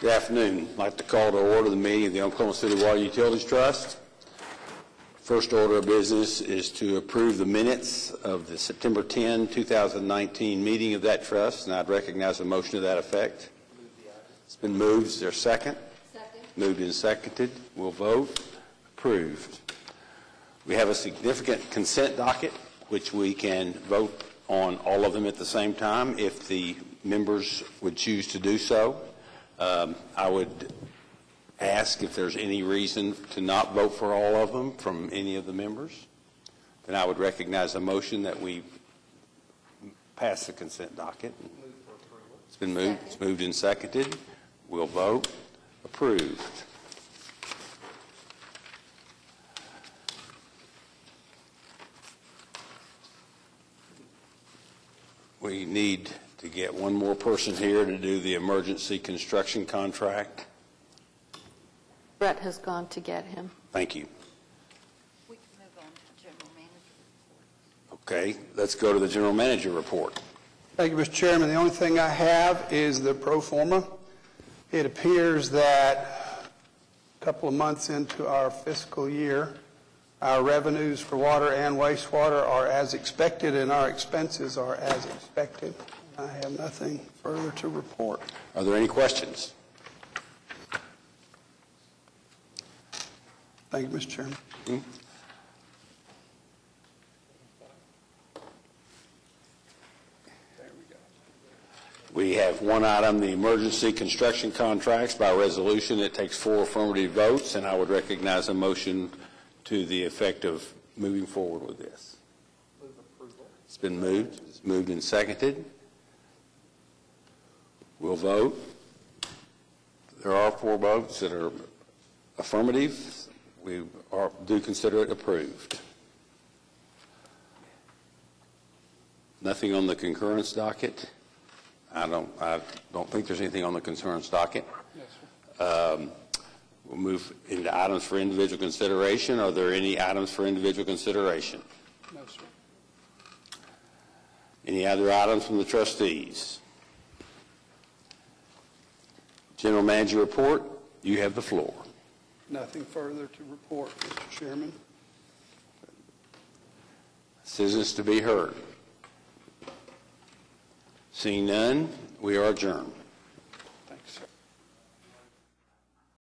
Good afternoon. I'd like to call to order the meeting of the Oklahoma City Water Utilities Trust. First order of business is to approve the minutes of the September 10, 2019 meeting of that trust, and I'd recognize a motion to that effect. It's been moved. Is there a second? Second. Moved and seconded. We'll vote. Approved. We have a significant consent docket, which we can vote on all of them at the same time if the members would choose to do so. Um, I would ask if there's any reason to not vote for all of them from any of the members. Then I would recognize a motion that we pass the consent docket. It's been moved, it's moved and seconded. We'll vote. Approved. We need to get one more person here to do the emergency construction contract. Brett has gone to get him. Thank you. We can move on to the general manager. Report. Okay, let's go to the general manager report. Thank you, Mr. Chairman. The only thing I have is the pro forma. It appears that a couple of months into our fiscal year, our revenues for water and wastewater are as expected, and our expenses are as expected. I have nothing further to report. Are there any questions? Thank you, Mr. Chairman. Hmm? We have one item, the emergency construction contracts by resolution. It takes four affirmative votes, and I would recognize a motion to the effect of moving forward with this. It's been moved, it's moved and seconded. We'll vote. There are four votes that are affirmative. We are, do consider it approved. Nothing on the concurrence docket? I don't, I don't think there's anything on the concurrence docket. Um, We'll move into items for individual consideration. Are there any items for individual consideration? No, sir. Any other items from the trustees? General manager report, you have the floor. Nothing further to report, Mr. Chairman. Citizens to be heard. Seeing none, we are adjourned.